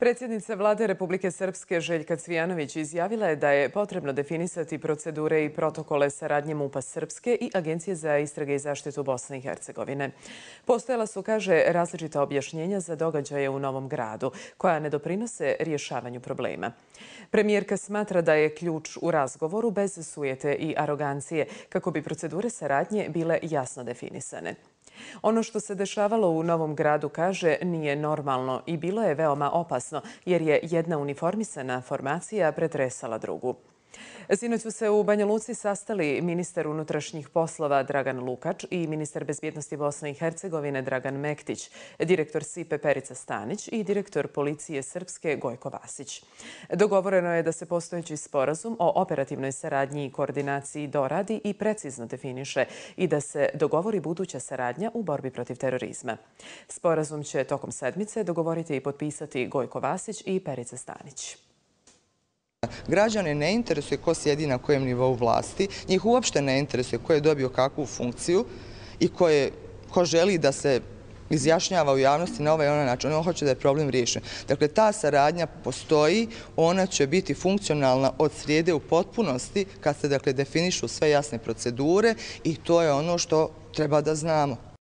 Predsjednica vlade Republike Srpske Željka Cvijanović izjavila je da je potrebno definisati procedure i protokole saradnje MUPA Srpske i Agencije za istrage i zaštitu Bosne i Hercegovine. Postojala su, kaže, različita objašnjenja za događaje u Novom gradu, koja ne doprinose rješavanju problema. Premijerka smatra da je ključ u razgovoru bez sujete i arogancije, kako bi procedure saradnje bile jasno definisane. Ono što se dešavalo u Novom gradu, kaže, nije normalno i bilo je veoma opasno, jer je jedna uniformisana formacija pretresala drugu. Sinoć su se u Banja Luci sastali ministar unutrašnjih poslova Dragan Lukač i ministar bezbjednosti Bosne i Hercegovine Dragan Mektić, direktor SIPE Perica Stanić i direktor policije Srpske Gojko Vasić. Dogovoreno je da se postojeći sporazum o operativnoj saradnji i koordinaciji doradi i precizno definiše i da se dogovori buduća saradnja u borbi protiv terorizma. Sporazum će tokom sedmice dogovoriti i potpisati Gojko Vasić i Perica Stanić. Građane ne interesuje ko sjedi na kojem nivou vlasti, njih uopšte ne interesuje ko je dobio kakvu funkciju i ko želi da se izjašnjava u javnosti na ovaj onaj način. Ono hoće da je problem riješen. Dakle, ta saradnja postoji, ona će biti funkcionalna od srijede u potpunosti kad se dakle, definišu sve jasne procedure i to je ono što treba da znamo.